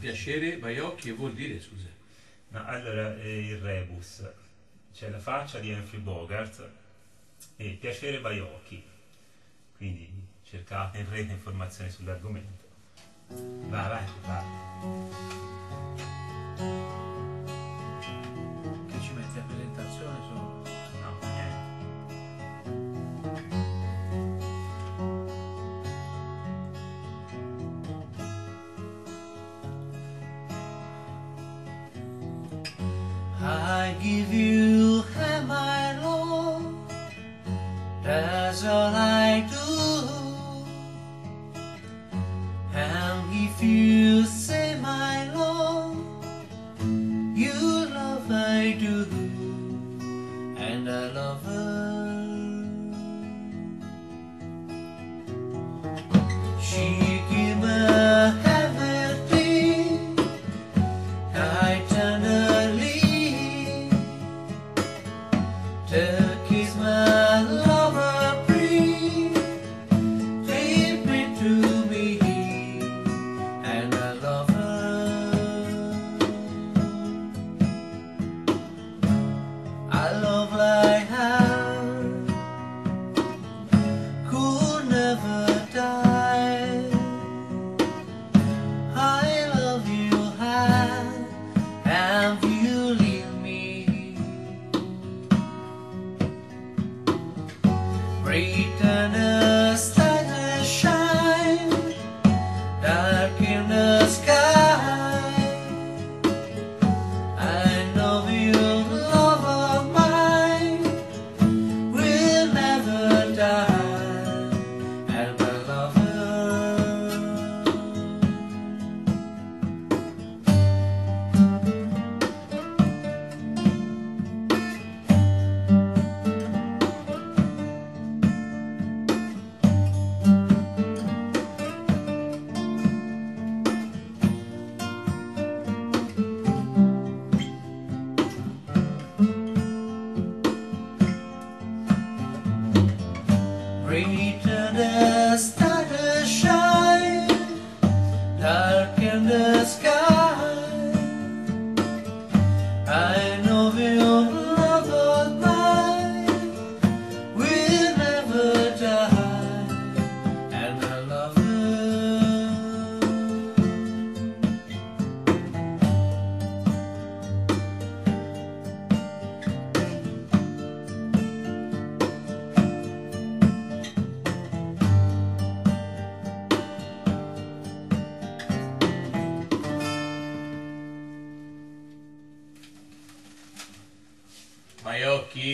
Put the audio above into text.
piacere Baiocchi che vuol dire, scusa? No, allora, eh, il rebus. C'è la faccia di Humphrey Bogart e piacere Baiocchi. Quindi cercate in rete informazioni sull'argomento. Vai, vai, vai. I give you my love, that's all I do. And if you say my love, you love I do, and I love her. She Great maior que